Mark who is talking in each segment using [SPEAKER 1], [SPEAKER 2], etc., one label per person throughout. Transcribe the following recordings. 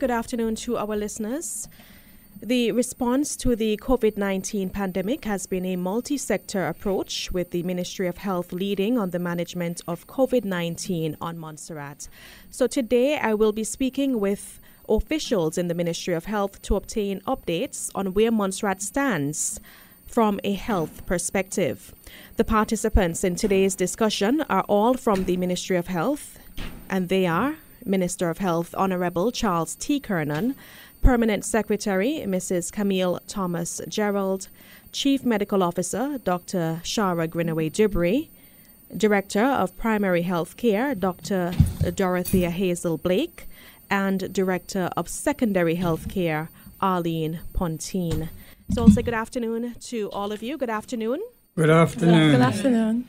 [SPEAKER 1] Good afternoon to our listeners. The response to the COVID 19 pandemic has been a multi sector approach, with the Ministry of Health leading on the management of COVID 19 on Montserrat. So, today I will be speaking with officials in the Ministry of Health to obtain updates on where Montserrat stands from a health perspective. The participants in today's discussion are all from the Ministry of Health, and they are Minister of Health Honorable Charles T. Kirnon, Permanent Secretary Mrs. Camille Thomas Gerald, Chief Medical Officer Dr. Shara Greenaway Duberry, Director of Primary Health Care Dr. Dorothea Hazel Blake, and Director of Secondary Health Care Arlene Pontine. So I'll say good afternoon to all of you. Good afternoon.
[SPEAKER 2] Good afternoon.
[SPEAKER 3] Good afternoon.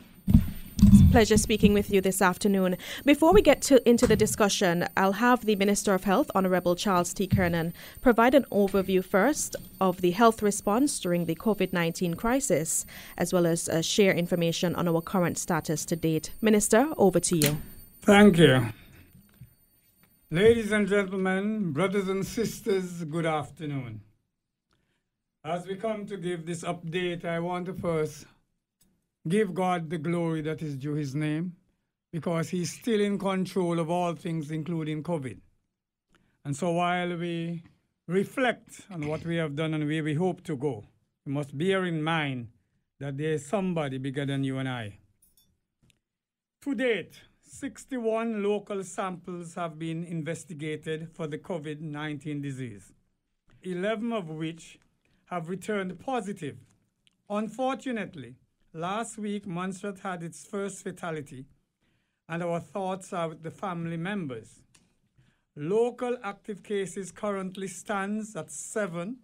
[SPEAKER 1] Pleasure speaking with you this afternoon. Before we get to, into the discussion, I'll have the Minister of Health, Honorable Charles T. Kirnon, provide an overview first of the health response during the COVID 19 crisis, as well as uh, share information on our current status to date. Minister, over to you.
[SPEAKER 2] Thank you. Ladies and gentlemen, brothers and sisters, good afternoon. As we come to give this update, I want to first Give God the glory that is due his name because he's still in control of all things, including COVID. And so while we reflect on what we have done and where we hope to go, we must bear in mind that there is somebody bigger than you and I. To date, 61 local samples have been investigated for the COVID 19 disease, 11 of which have returned positive. Unfortunately, Last week, Montserrat had its first fatality, and our thoughts are with the family members. Local active cases currently stands at seven,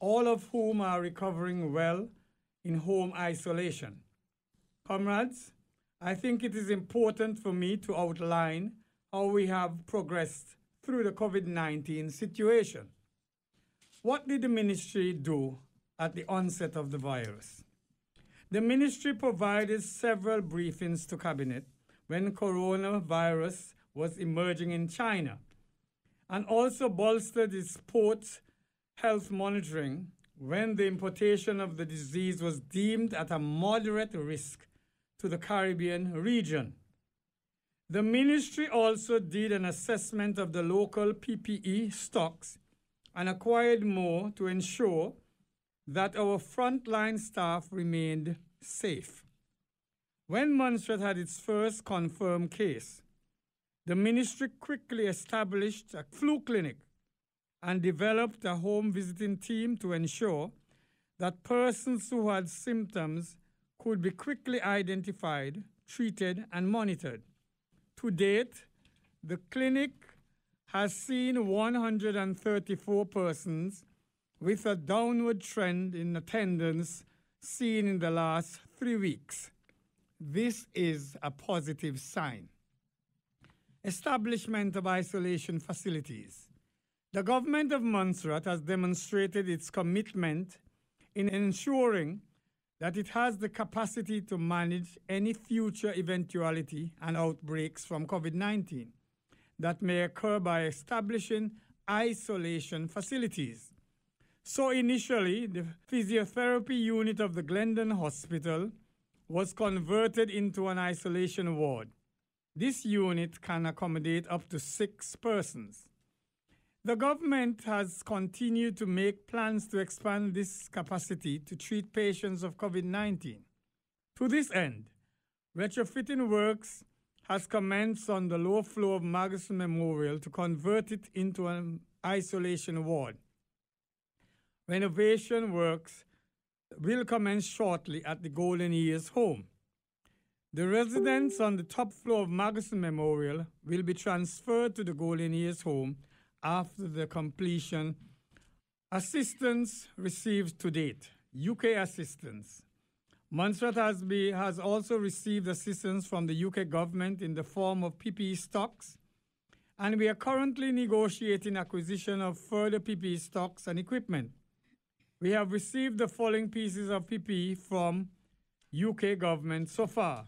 [SPEAKER 2] all of whom are recovering well in home isolation. Comrades, I think it is important for me to outline how we have progressed through the COVID 19 situation. What did the ministry do at the onset of the virus? The ministry provided several briefings to cabinet when coronavirus was emerging in China and also bolstered its port health monitoring when the importation of the disease was deemed at a moderate risk to the Caribbean region. The ministry also did an assessment of the local PPE stocks and acquired more to ensure that our frontline staff remained safe. When Montserrat had its first confirmed case, the ministry quickly established a flu clinic and developed a home visiting team to ensure that persons who had symptoms could be quickly identified, treated, and monitored. To date, the clinic has seen 134 persons with a downward trend in attendance seen in the last three weeks. This is a positive sign. Establishment of isolation facilities. The government of Montserrat has demonstrated its commitment in ensuring that it has the capacity to manage any future eventuality and outbreaks from COVID 19 that may occur by establishing isolation facilities. So initially, the physiotherapy unit of the Glendon Hospital was converted into an isolation ward. This unit can accommodate up to six persons. The government has continued to make plans to expand this capacity to treat patients of COVID 19. To this end, retrofitting works has commenced on the lower floor of Margetson Memorial to convert it into an isolation ward. Renovation works will commence shortly at the Golden Years home. The residents on the top floor of Margetson Memorial will be transferred to the Golden Years home after the completion. Assistance received to date, UK assistance. Montserrat has also received assistance from the UK government in the form of PPE stocks, and we are currently negotiating acquisition of further PPE stocks and equipment. We have received the following pieces of PPE from UK government so far.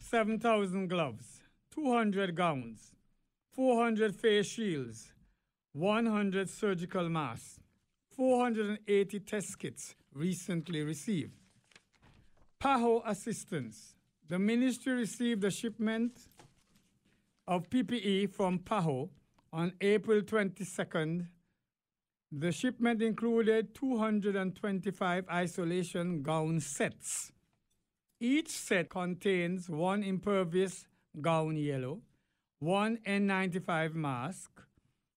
[SPEAKER 2] 7,000 gloves, 200 gowns, 400 face shields, 100 surgical masks, 480 test kits recently received. PAHO assistance. The ministry received a shipment of PPE from PAHO on April 22nd. The shipment included 225 isolation gown sets. Each set contains one impervious gown yellow, one N95 mask,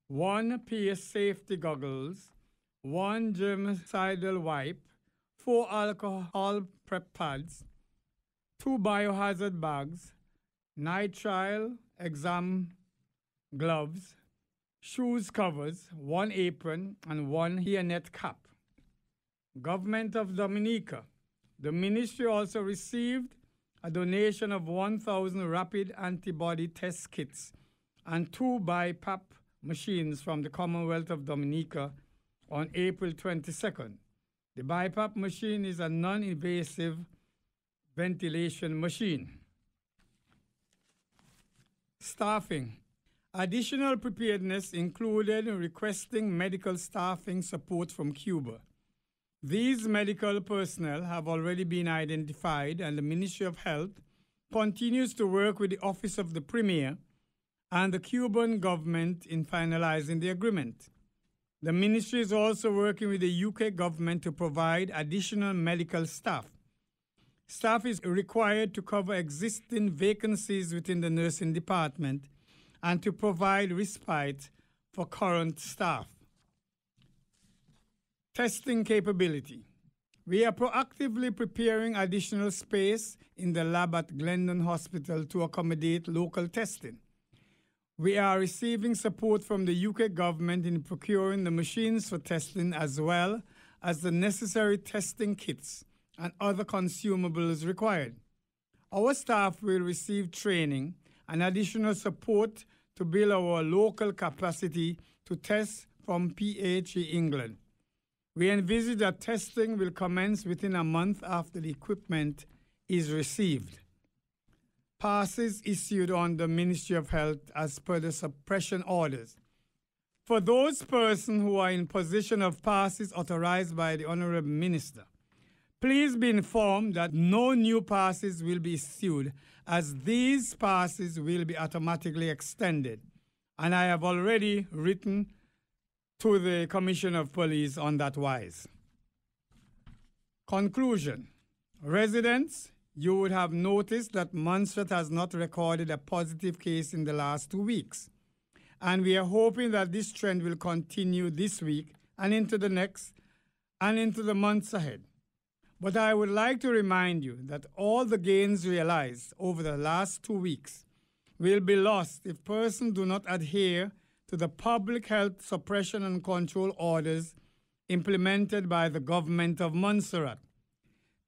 [SPEAKER 2] one PS safety goggles, one germicidal wipe, four alcohol prep pads, two biohazard bags, nitrile exam gloves, shoes covers, one apron, and one hairnet cap. Government of Dominica. The ministry also received a donation of 1,000 rapid antibody test kits and two BiPAP machines from the Commonwealth of Dominica on April 22nd. The BiPAP machine is a non invasive ventilation machine. Staffing. Additional preparedness included requesting medical staffing support from Cuba. These medical personnel have already been identified, and the Ministry of Health continues to work with the Office of the Premier and the Cuban government in finalizing the agreement. The ministry is also working with the UK government to provide additional medical staff. Staff is required to cover existing vacancies within the nursing department and to provide respite for current staff. Testing capability. We are proactively preparing additional space in the lab at Glendon Hospital to accommodate local testing. We are receiving support from the UK government in procuring the machines for testing as well as the necessary testing kits and other consumables required. Our staff will receive training and additional support to build our local capacity to test from PHE England. We envisage that testing will commence within a month after the equipment is received. Passes issued on the Ministry of Health as per the suppression orders. For those persons who are in possession of passes authorized by the Honorable Minister, please be informed that no new passes will be issued as these passes will be automatically extended. And I have already written to the Commissioner of Police on that wise. Conclusion Residents, you would have noticed that Montserrat has not recorded a positive case in the last two weeks. And we are hoping that this trend will continue this week and into the next and into the months ahead. But I would like to remind you that all the gains realized over the last two weeks will be lost if persons do not adhere to the public health suppression and control orders implemented by the government of Montserrat.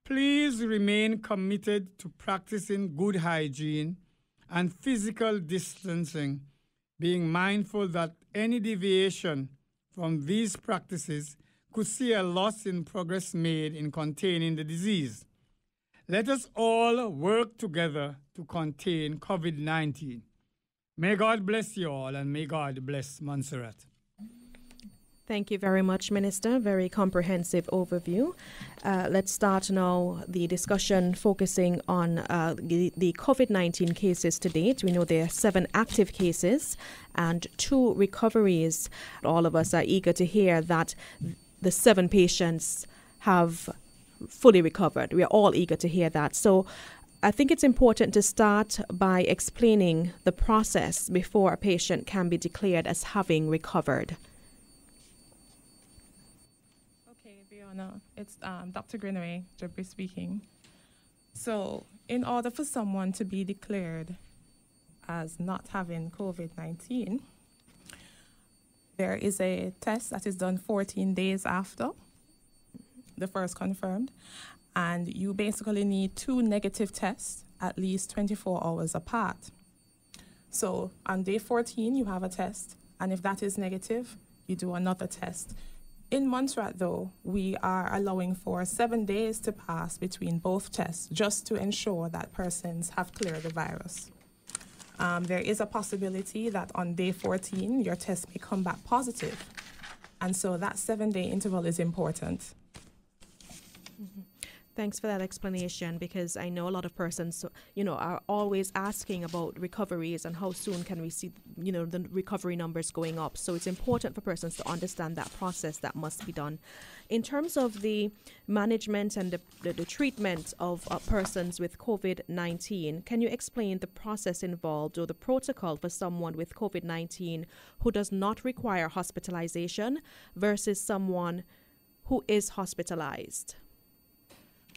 [SPEAKER 2] Please remain committed to practicing good hygiene and physical distancing, being mindful that any deviation from these practices could see a loss in progress made in containing the disease. Let us all work together to contain COVID 19. May God bless you all and may God bless Montserrat.
[SPEAKER 1] Thank you very much, Minister. Very comprehensive overview. Uh, let's start now the discussion focusing on uh, the, the COVID 19 cases to date. We know there are seven active cases and two recoveries. All of us are eager to hear that the seven patients have fully recovered. We are all eager to hear that. So, I think it's important to start by explaining the process before a patient can be declared as having recovered.
[SPEAKER 3] Okay, Fiona, it's um, Dr. Greenaway, Duberry speaking. So, in order for someone to be declared as not having COVID 19, there is a test that is done 14 days after the first confirmed, and you basically need two negative tests at least 24 hours apart. So on day 14, you have a test, and if that is negative, you do another test. In Montserrat, though, we are allowing for seven days to pass between both tests just to ensure that persons have cleared the virus. Um, there is a possibility that on day 14 your test may come back positive. And so that seven day interval is important.
[SPEAKER 1] Thanks for that explanation because I know a lot of persons, you know, are always asking about recoveries and how soon can we see, you know, the recovery numbers going up. So it's important for persons to understand that process that must be done. In terms of the management and the, the, the treatment of uh, persons with COVID 19, can you explain the process involved or the protocol for someone with COVID 19 who does not require hospitalization versus someone who is hospitalized?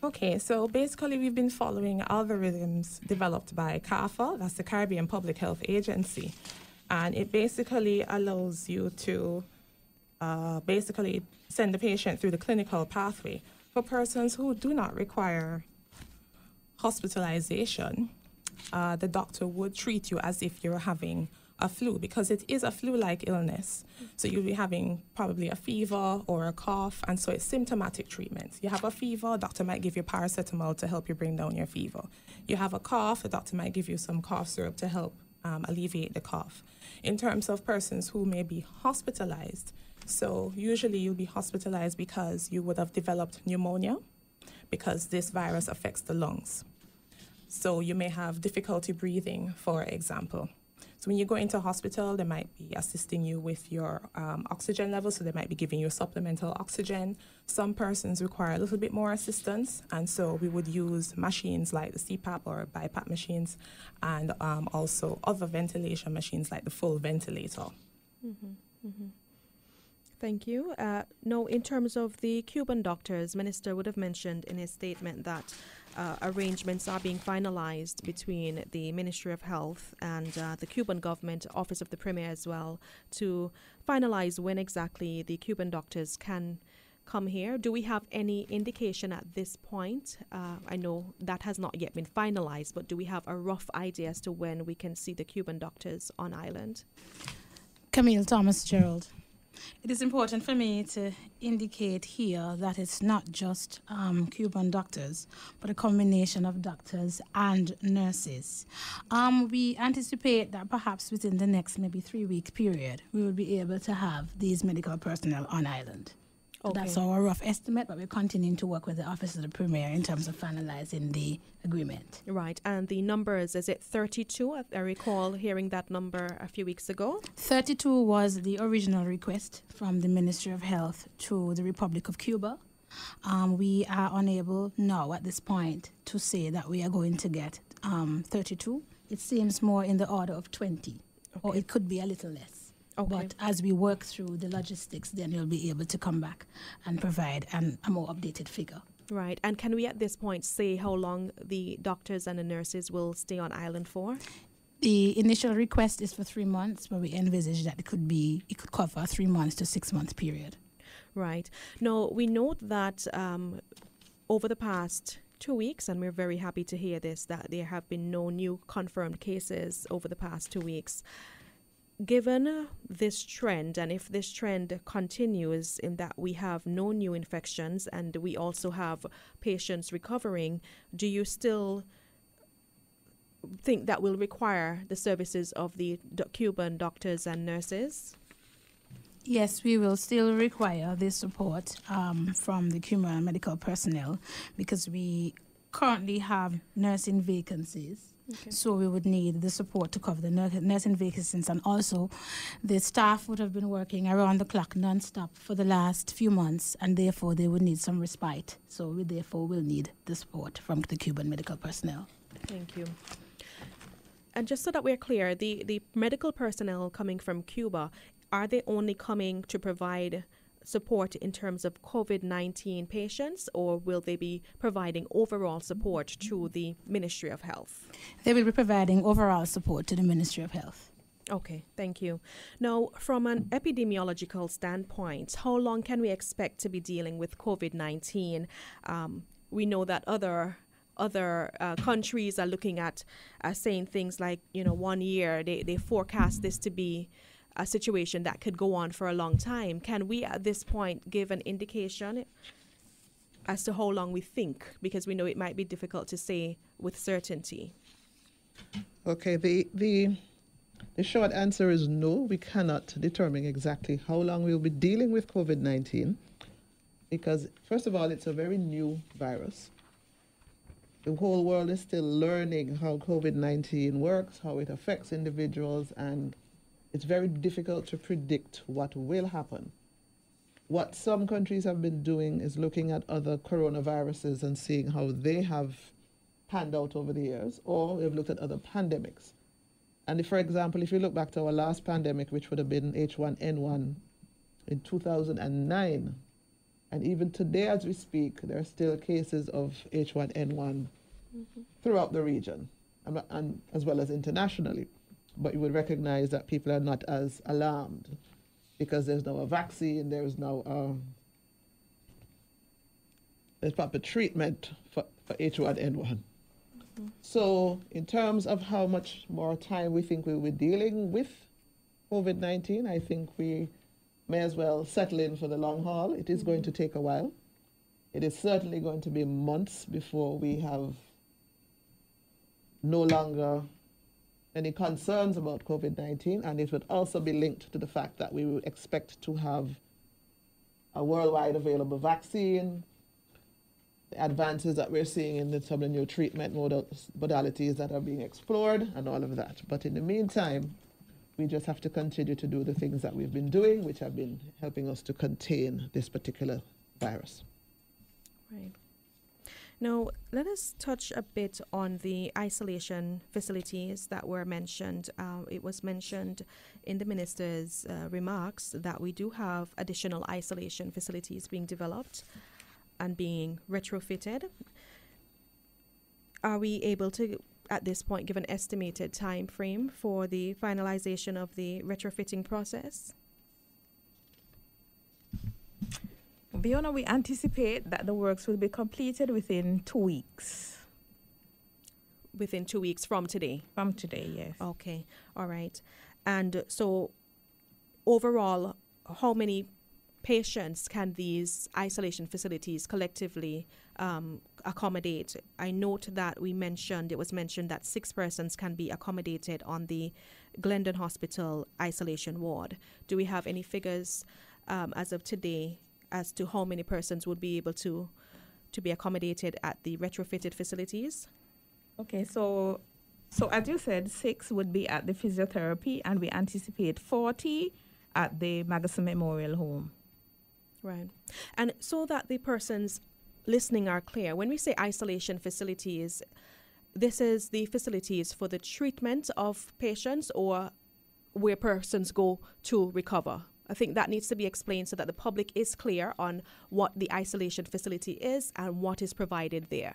[SPEAKER 3] Okay, so basically we've been following algorithms developed by CARPHA, that's the Caribbean Public Health Agency, and it basically allows you to uh, basically send the patient through the clinical pathway. For persons who do not require hospitalization, uh, the doctor would treat you as if you're having a flu because it is a flu like illness. So you'll be having probably a fever or a cough, and so it's symptomatic treatment. You have a fever, doctor might give you paracetamol to help you bring down your fever. You have a cough, the doctor might give you some cough syrup to help um, alleviate the cough. In terms of persons who may be hospitalized, so usually you'll be hospitalized because you would have developed pneumonia because this virus affects the lungs. So you may have difficulty breathing, for example. So when you go into hospital, they might be assisting you with your um, oxygen level, so they might be giving you supplemental oxygen. Some persons require a little bit more assistance, and so we would use machines like the CPAP or BiPAP machines, and um, also other ventilation machines like the full ventilator.
[SPEAKER 1] Mm-hmm, mm-hmm. Thank you. Uh, no, in terms of the Cuban doctors, Minister would have mentioned in his statement that uh, arrangements are being finalized between the Ministry of Health and uh, the Cuban government, Office of the Premier as well, to finalize when exactly the Cuban doctors can come here. Do we have any indication at this point? Uh, I know that has not yet been finalized, but do we have a rough idea as to when we can see the Cuban doctors on island?
[SPEAKER 4] Camille Thomas Gerald. It is important for me to indicate here that it's not just um, Cuban doctors, but a combination of doctors and nurses. Um, we anticipate that perhaps within the next maybe three week period, we will be able to have these medical personnel on island. Okay. That's our rough estimate, but we're continuing to work with the Office of the Premier in terms of finalizing the agreement.
[SPEAKER 1] Right. And the numbers, is it 32? I recall hearing that number a few weeks ago.
[SPEAKER 4] 32 was the original request from the Ministry of Health to the Republic of Cuba. Um, we are unable now at this point to say that we are going to get um, 32. It seems more in the order of 20, okay. or it could be a little less. Okay. But as we work through the logistics, then you'll be able to come back and provide an, a more updated figure.
[SPEAKER 1] Right. And can we at this point say how long the doctors and the nurses will stay on island for?
[SPEAKER 4] The initial request is for three months, but we envisage that it could be it could cover a three months to six month period.
[SPEAKER 1] Right. Now we note that um, over the past two weeks, and we're very happy to hear this that there have been no new confirmed cases over the past two weeks given this trend, and if this trend continues in that we have no new infections and we also have patients recovering, do you still think that will require the services of the Cuban doctors and nurses?
[SPEAKER 4] Yes, we will still require this support um, from the Cuban medical personnel because we currently have nursing vacancies Okay. So we would need the support to cover the nursing vacancies, and also the staff would have been working around the clock non-stop for the last few months, and therefore they would need some respite. So we therefore will need the support from the Cuban medical personnel.
[SPEAKER 1] Thank you. And just so that we're clear, the, the medical personnel coming from Cuba, are they only coming to provide support in terms of COVID 19 patients, or will they be providing overall support to the Ministry of Health?
[SPEAKER 4] They will be providing overall support to the Ministry of Health.
[SPEAKER 1] Okay, thank you. Now, from an epidemiological standpoint, how long can we expect to be dealing with COVID 19? Um, we know that other other uh, countries are looking at uh, saying things like, you know, one year they, they forecast this to be a situation that could go on for a long time. Can we at this point give an indication as to how long we think? Because we know it might be difficult to say with certainty.
[SPEAKER 5] Okay, the, the, the short answer is no. We cannot determine exactly how long we'll be dealing with COVID 19 because, first of all, it's a very new virus. The whole world is still learning how COVID 19 works, how it affects individuals, and it's very difficult to predict what will happen. What some countries have been doing is looking at other coronaviruses and seeing how they have panned out over the years, or they've looked at other pandemics. And if, for example, if you look back to our last pandemic, which would have been H1N1 in 2009, and even today as we speak, there are still cases of H1N1 mm-hmm. throughout the region, and, and as well as internationally. But you would recognize that people are not as alarmed because there's now a vaccine, there's now um, there's proper treatment for, for H1N1. So, in terms of how much more time we think we'll be dealing with COVID 19, I think we may as well settle in for the long haul. It is going to take a while. It is certainly going to be months before we have no longer any concerns about COVID 19, and it would also be linked to the fact that we would expect to have a worldwide available vaccine, the advances that we're seeing in the, some of the new treatment modal, modalities that are being explored and all of that. But in the meantime, we just have to continue to do the things that we've been doing, which have been helping us to contain this particular virus.
[SPEAKER 1] Right. Now, let us touch a bit on the isolation facilities that were mentioned. Uh, it was mentioned in the minister's uh, remarks that we do have additional isolation facilities being developed and being retrofitted. Are we able to, at this point, give an estimated time frame for the finalization of the retrofitting process?
[SPEAKER 6] Fiona, we anticipate that the works will be completed within two weeks.
[SPEAKER 1] Within two weeks from today?
[SPEAKER 6] From today, yes.
[SPEAKER 1] Okay, all right. And so, overall, how many patients can these isolation facilities collectively um, accommodate? I note that we mentioned, it was mentioned that six persons can be accommodated on the Glendon Hospital isolation ward. Do we have any figures um, as of today as to how many persons would be able to, to be accommodated at the retrofitted facilities?
[SPEAKER 6] Okay, so so as you said, six would be at the physiotherapy, and we anticipate 40 at the Margetson Memorial Home.
[SPEAKER 1] Right. And so that the persons listening are clear, when we say isolation facilities, this is the facilities for the treatment of patients or where persons go to recover. I think that needs to be explained so that the public is clear on what the isolation facility is and what is provided there.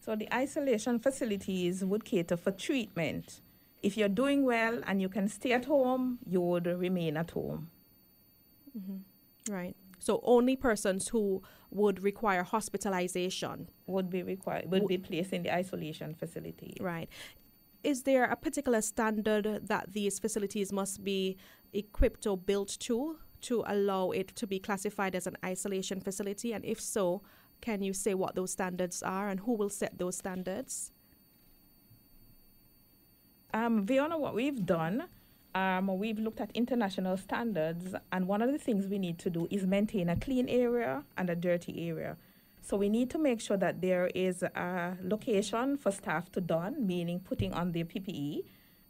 [SPEAKER 6] So, the isolation facilities would cater for treatment. If you're doing well and you can stay at home, you would remain at home.
[SPEAKER 1] Mm-hmm. Right. So only persons who would require hospitalization
[SPEAKER 6] would be required would be placed in the isolation facility.
[SPEAKER 1] Right. Is there a particular standard that these facilities must be equipped or built to to allow it to be classified as an isolation facility? And if so, can you say what those standards are and who will set those standards?
[SPEAKER 6] Um, Fiona, what we've done um, we've looked at international standards, and one of the things we need to do is maintain a clean area and a dirty area. So we need to make sure that there is a location for staff to don, meaning putting on their PPE,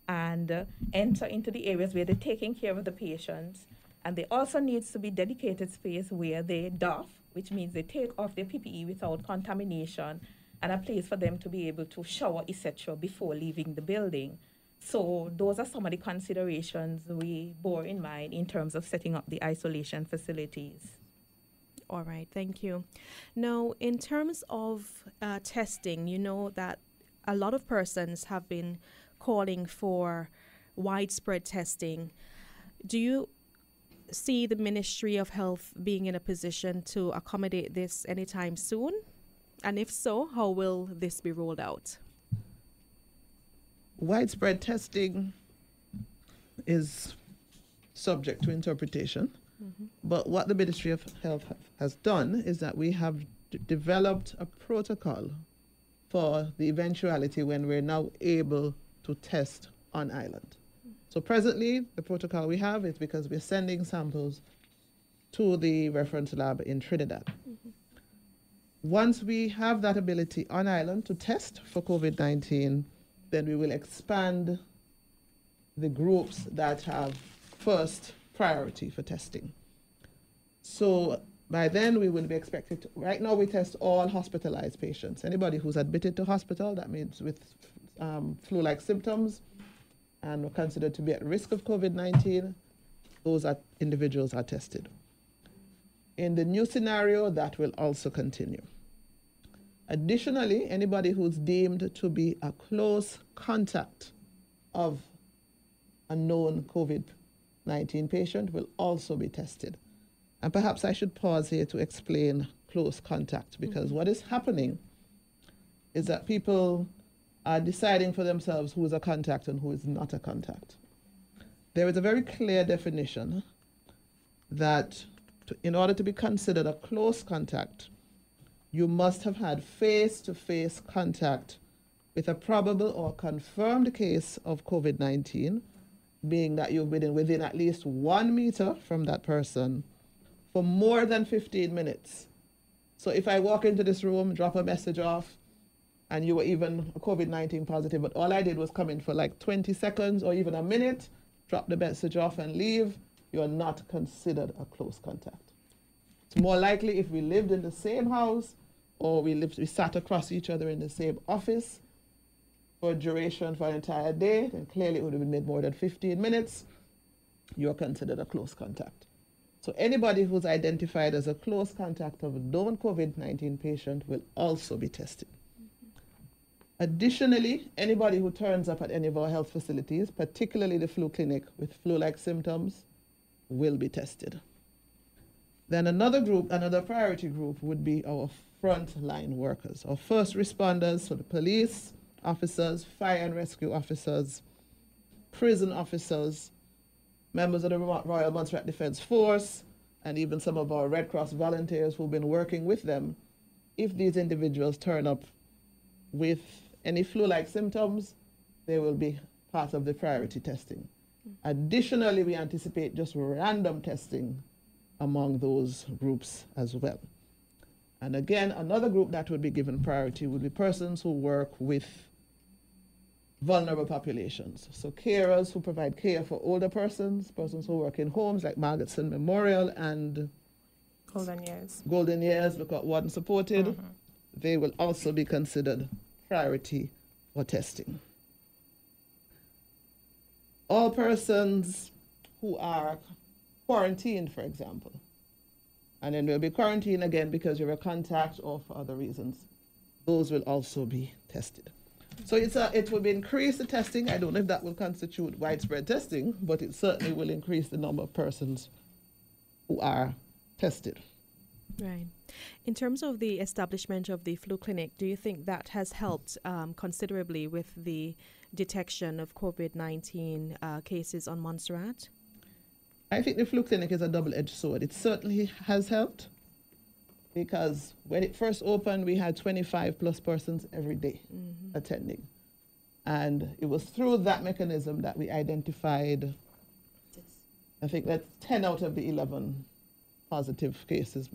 [SPEAKER 6] and uh, enter into the areas where they're taking care of the patients. And there also needs to be dedicated space where they doff, which means they take off their PPE without contamination, and a place for them to be able to shower, etc., before leaving the building. So those are some of the considerations we bore in mind in terms of setting up the isolation facilities.
[SPEAKER 1] All right, thank you. Now, in terms of uh, testing, you know that a lot of persons have been calling for widespread testing. Do you see the Ministry of Health being in a position to accommodate this anytime soon? And if so, how will this be rolled out?
[SPEAKER 5] widespread testing is subject to interpretation. Mm-hmm. But what the Ministry of Health has done is that we have d- developed a protocol for the eventuality when we're now able to test on island. So presently, the protocol we have is because we're sending samples to the reference lab in Trinidad. Mm-hmm. Once we have that ability on island to test for COVID 19, then we will expand the groups that have first priority for testing. So by then we will be expected to, right now we test all hospitalized patients. Anybody who's admitted to hospital, that means with um, flu-like symptoms and are considered to be at risk of COVID-19, those are, individuals are tested. In the new scenario, that will also continue. Additionally, anybody who's deemed to be a close contact of a known COVID 19 patient will also be tested. And perhaps I should pause here to explain close contact because mm-hmm. what is happening is that people are deciding for themselves who is a contact and who is not a contact. There is a very clear definition that to, in order to be considered a close contact, you must have had face to face contact with a probable or confirmed case of COVID 19, being that you've been within at least one meter from that person for more than 15 minutes. So if I walk into this room, drop a message off, and you were even COVID 19 positive, but all I did was come in for like 20 seconds or even a minute, drop the message off, and leave, you're not considered a close contact. It's more likely if we lived in the same house or we lived, we sat across each other in the same office for duration for an entire day, then clearly it would have been more than 15 minutes. You're considered a close contact. So anybody who's identified as a close contact of a known COVID-19 patient will also be tested. Additionally, anybody who turns up at any of our health facilities, particularly the flu clinic with flu-like symptoms, will be tested. Then another group, another priority group would be our frontline workers, our first responders, so the police officers, fire and rescue officers, prison officers, members of the Royal Montserrat Defence Force, and even some of our Red Cross volunteers who've been working with them, if these individuals turn up with any flu-like symptoms, they will be part of the priority testing. Additionally, we anticipate just random testing among those groups as well. And again, another group that would be given priority would be persons who work with vulnerable populations. So carers who provide care for older persons, persons who work in homes like Margetson Memorial and
[SPEAKER 3] Golden Years.
[SPEAKER 5] Golden Years, Lookout Warden Supported. Mm-hmm. They will also be considered priority for testing. All persons who are quarantined, for example, and then they'll be quarantined again because you're a contact or for other reasons, those will also be tested. So it's a, it will increase the testing. I don't know if that will constitute widespread testing, but it certainly will increase the number of persons who are tested.
[SPEAKER 1] Right. In terms of the establishment of the flu clinic, do you think that has helped um, considerably with the detection of COVID 19 uh, cases on Montserrat?
[SPEAKER 5] I think the flu clinic is a double edged sword. It certainly has helped because when it first opened, we had 25 plus persons every day mm-hmm. attending. And it was through that mechanism that we identified, I think that's 10 out of the 11 positive cases,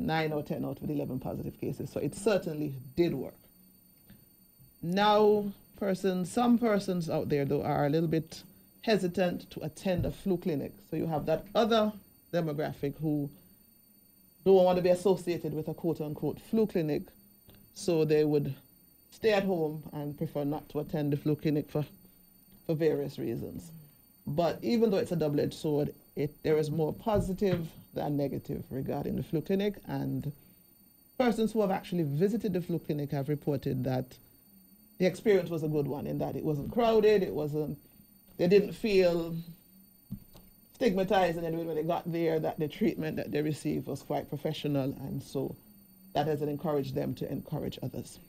[SPEAKER 5] 9 or 10 out of the 11 positive cases. So it certainly did work. Now, persons, some persons out there, though, are a little bit hesitant to attend a flu clinic. So you have that other demographic who don't want to be associated with a quote unquote flu clinic, so they would stay at home and prefer not to attend the flu clinic for, for various reasons. But even though it's a double edged sword, it, there is more positive than negative regarding the flu clinic. And persons who have actually visited the flu clinic have reported that the experience was a good one in that it wasn't crowded, it wasn't, they didn't feel stigmatized and when they got there that the treatment that they received was quite professional and so that has encouraged them to encourage others.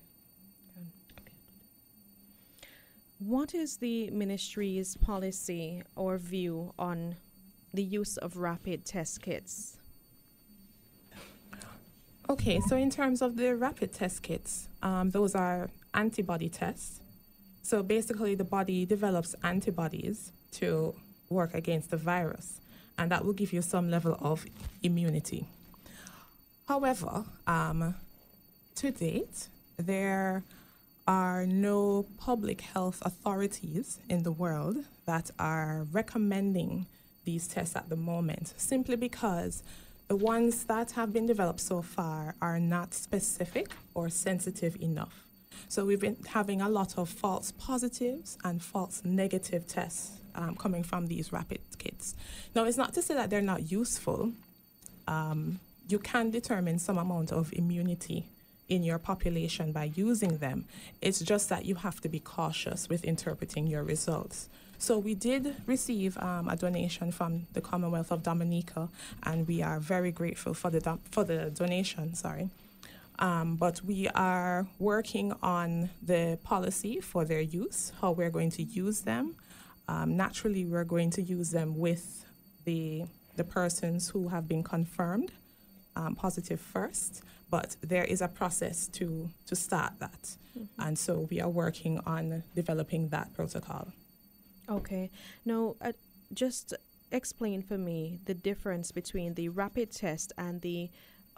[SPEAKER 1] What is the ministry's policy or view on the use of rapid test kits?
[SPEAKER 3] Okay, so in terms of the rapid test kits, um, those are antibody tests. So basically, the body develops antibodies to work against the virus, and that will give you some level of immunity. However, um, to date, there are no public health authorities in the world that are recommending these tests at the moment, simply because the ones that have been developed so far are not specific or sensitive enough. So we've been having a lot of false positives and false negative tests um, coming from these rapid kits. Now, it's not to say that they're not useful. Um, you can determine some amount of immunity in your population by using them. It's just that you have to be cautious with interpreting your results. So we did receive um, a donation from the Commonwealth of Dominica, and we are very grateful for the for the donation. Sorry. Um, but we are working on the policy for their use, how we're going to use them. Um, naturally, we're going to use them with the, the persons who have been confirmed um, positive first, but there is a process to, to start that. Mm-hmm. And so we are working on developing that protocol.
[SPEAKER 1] Okay. Now, uh, just explain for me the difference between the rapid test and the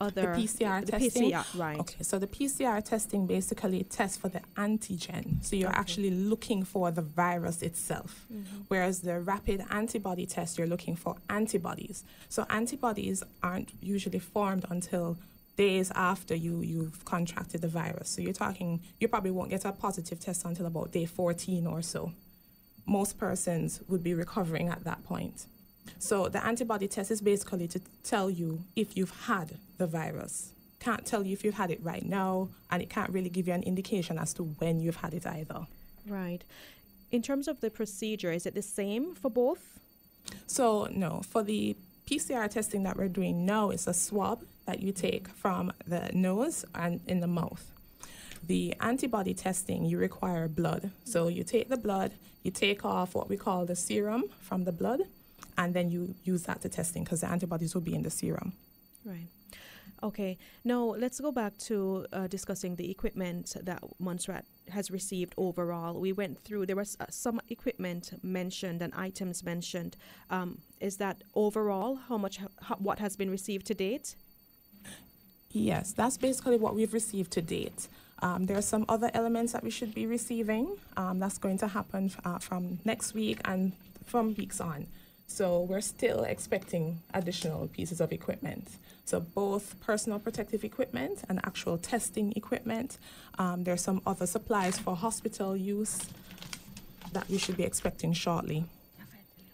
[SPEAKER 1] other
[SPEAKER 3] the PCR
[SPEAKER 1] the
[SPEAKER 3] testing.
[SPEAKER 1] PCR, right?
[SPEAKER 3] Okay, so the PCR testing basically tests for the antigen. So you're
[SPEAKER 1] Okay.
[SPEAKER 3] actually looking for the virus itself.
[SPEAKER 1] Mm-hmm.
[SPEAKER 3] Whereas the rapid antibody test, you're looking for antibodies. So antibodies aren't usually formed until days after you you've contracted the virus. So you're talking you probably won't get a positive test until about day 14 or so. Most persons would be recovering at that point. So the antibody test is basically to tell you if you've had the virus. Can't tell you if you've had it right now, and it can't really give you an indication as to when you've had it either.
[SPEAKER 1] Right. In terms of the procedure, is it the same for both?
[SPEAKER 3] So no, for the PCR testing that we're doing now, it's a swab that you take from the nose and in the mouth. The antibody testing, you require blood. So you take the blood, you take off what we call the serum from the blood, and then you use that to testing because the antibodies will be in the serum.
[SPEAKER 1] Right. Okay. Now let's go back to uh, discussing the equipment that Montserrat has received overall. We went through. There was uh, some equipment mentioned and items mentioned. Um, is that overall how much? How, what has been received to date?
[SPEAKER 3] Yes, that's basically what we've received to date. Um, there are some other elements that we should be receiving. Um, that's going to happen f- uh, from next week and from weeks on. So we're still expecting additional pieces of equipment. So both personal protective equipment and actual testing equipment. Um, there's some other supplies for hospital use that we should be expecting shortly.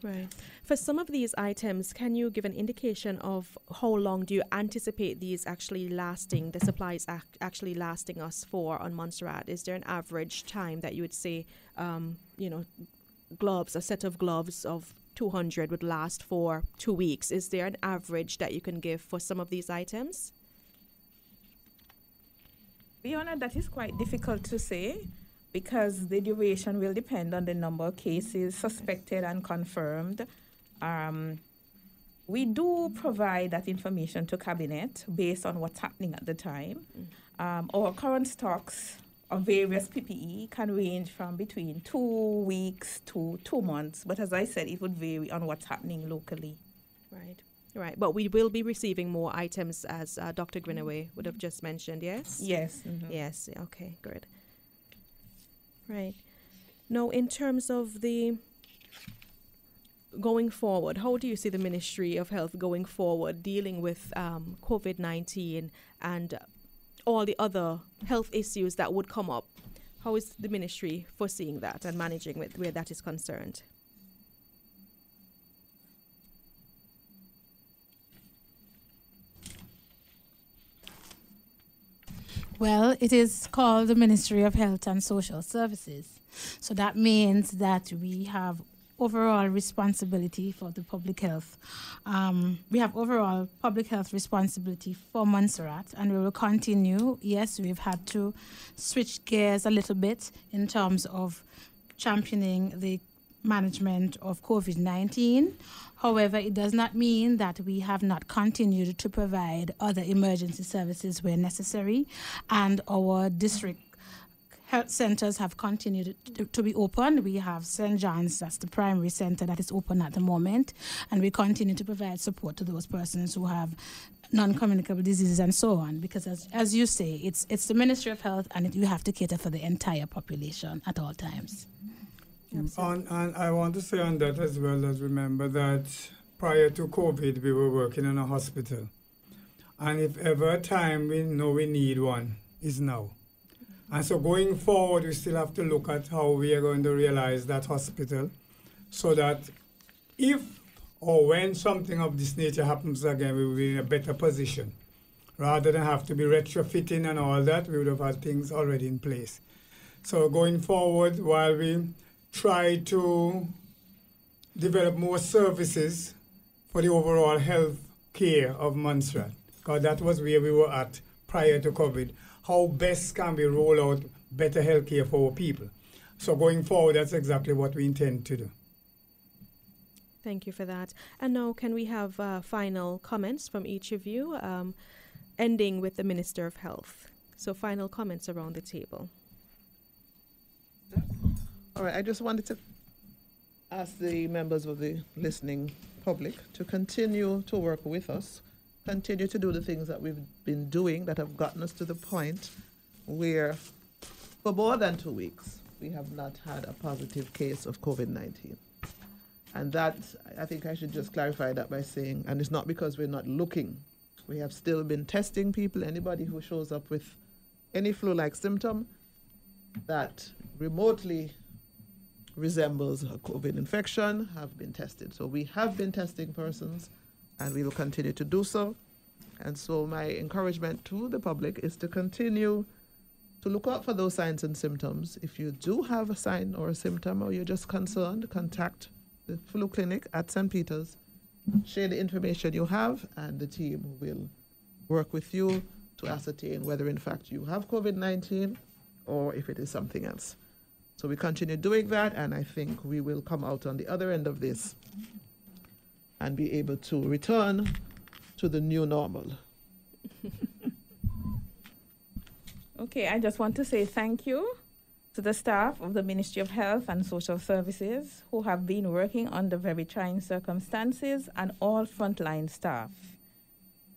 [SPEAKER 1] Right. For some of these items, can you give an indication of how long do you anticipate these actually lasting, the supplies ac- actually lasting us for on Montserrat? Is there an average time that you would say, um, you know, gloves, a set of gloves of 200 would last for two weeks? Is there an average that you can give for some of these items?
[SPEAKER 6] Fiona, that is quite difficult to say because the duration will depend on the number of cases suspected and confirmed. Um, we do provide that information to cabinet based on what's happening at the time. Um, our current stocks of various PPE can range from between two weeks to two months, but as I said, it would vary on what's happening locally.
[SPEAKER 1] Right. Right. But we will be receiving more items, as uh, Dr. Greenaway would have just mentioned, yes?
[SPEAKER 6] Yes. mhm.
[SPEAKER 1] Yes. Okay. Good. Right. Now, in terms of the going forward, how do you see the Ministry of Health going forward, dealing with um, COVID nineteen and all the other health issues that would come up? How is the ministry foreseeing that and managing with where that is concerned?
[SPEAKER 4] Well, it is called the Ministry of Health and Social Services. So that means that we have overall responsibility for the public health. Um, we have overall public health responsibility for Montserrat, and we will continue. Yes, we've had to switch gears a little bit in terms of championing the management of COVID 19. However, it does not mean that we have not continued to provide other emergency services where necessary, and our district health centers have continued to, to, be open. We have St. John's, that's the primary center that is open at the moment, and we continue to provide support to those persons who have non-communicable diseases and so on. Because as, as you say, it's it's the Ministry of Health, and it, you have to cater for the entire population at all times.
[SPEAKER 2] On, and I want to say on that as well as remember that prior to COVID, we were working in a hospital. And if ever a time we know we need one, is now. And so going forward, we still have to look at how we are going to realize that hospital so that if or when something of this nature happens again, we will be in a better position. Rather than have to be retrofitting and all that, we would have had things already in place. So going forward, while we try to develop more services for the overall health care of Montserrat, because that was where we were at prior to COVID. How best can we roll out better health care for our people? So going forward, that's exactly what we intend to do.
[SPEAKER 1] Thank you for that. And now, can we have uh, final comments from each of you, um, ending with the Minister of Health? So, final comments around the table.
[SPEAKER 5] All right, I just wanted to ask the members of the listening public to continue to work with us, continue to do the things that we've been doing that have gotten us to the point where, for more than two weeks, we have not had a positive case of COVID 19. And that, I think I should just clarify that by saying, and it's not because we're not looking. We have still been testing people, anybody who shows up with any flu like symptom that remotely resembles a COVID infection have been tested. So we have been testing persons and we will continue to do so. And so my encouragement to the public is to continue to look out for those signs and symptoms. If you do have a sign or a symptom or you're just concerned, contact the flu clinic at St. Peter's. Share the information you have and the team will work with you to ascertain whether in fact you have COVID-19 or if it is something else. So we continue doing that, and I think we will come out on the other end of this and be able to return to the new normal.
[SPEAKER 6] okay, I just want to say thank you to the staff of the Ministry of Health and Social Services who have been working under very trying circumstances and all frontline staff.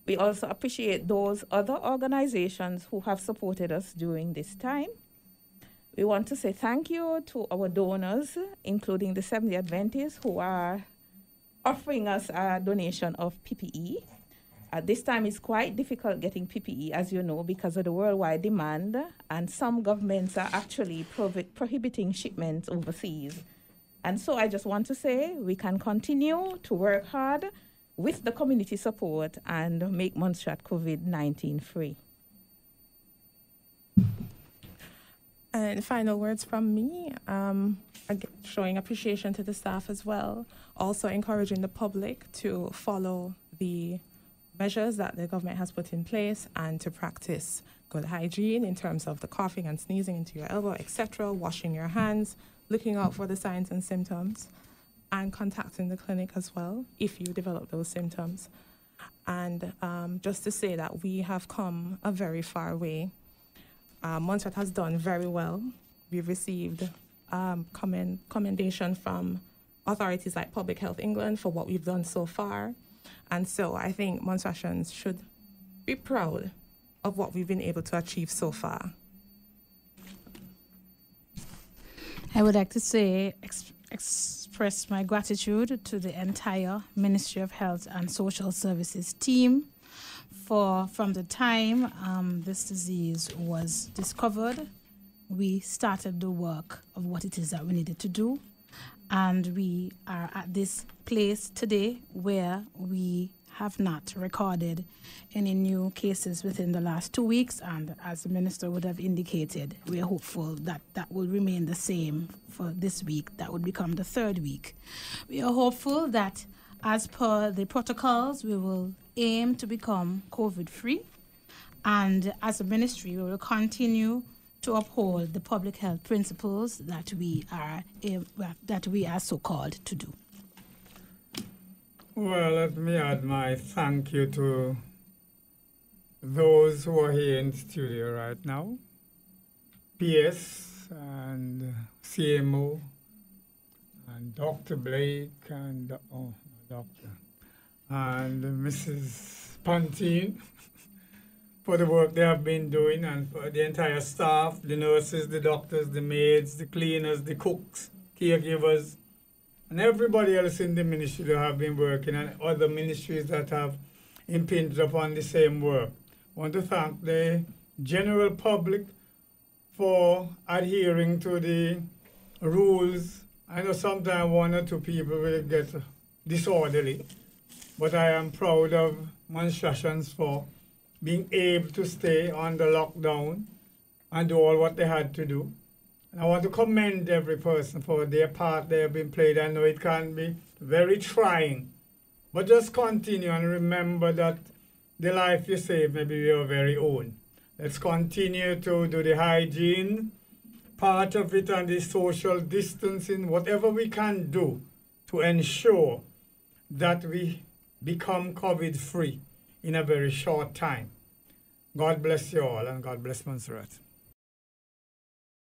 [SPEAKER 6] We also appreciate those other organizations who have supported us during this time we want to say thank you to our donors, including the Seventh Adventists, who are offering us a donation of PPE. At uh, this time, it's quite difficult getting PPE, as you know, because of the worldwide demand, and some governments are actually prohibiting shipments overseas. And so I just want to say we can continue to work hard with the community support and make Montserrat COVID 19 free.
[SPEAKER 3] And final words from me, um, showing appreciation to the staff as well. Also encouraging the public to follow the measures that the government has put in place and to practice good hygiene in terms of the coughing and sneezing into your elbow, etc., washing your hands, looking out for the signs and symptoms, and contacting the clinic as well if you develop those symptoms. And um, just to say that we have come a very far way uh, Montserrat has done very well. We've received um, commend, commendation from authorities like Public Health England for what we've done so far. And so I think Montserratians should be proud of what we've been able to achieve so far.
[SPEAKER 4] I would like to say, ex- express my gratitude to the entire Ministry of Health and Social Services team for from the time um, this disease was discovered, we started the work of what it is that we needed to do. And we are at this place today where we have not recorded any new cases within the last two weeks. And as the minister would have indicated, we are hopeful that that will remain the same for this week. That would become the third week. We are hopeful that as per the protocols, we will aim to become COVID free. And as a ministry, we will continue to uphold the public health principles that we are uh, that we are so called to do.
[SPEAKER 2] Well, let me add my thank you to those who are here in studio right now. PS and CMO and Dr. Blake and oh, doctor and Mrs. Pantine for the work they have been doing and for the entire staff, the nurses, the doctors, the maids, the cleaners, the cooks, caregivers, and everybody else in the ministry that have been working and other ministries that have impinged upon the same work. I want to thank the general public for adhering to the rules. I know sometimes one or two people will get disorderly, but I am proud of Montserratians for being able to stay under lockdown and do all what they had to do. And I want to commend every person for their part they have been played. I know it can be very trying, but just continue and remember that the life you save may be your very own. Let's continue to do the hygiene part of it and the social distancing, whatever we can do to ensure that we become COVID free in a very short time. God bless you all and God bless Montserrat.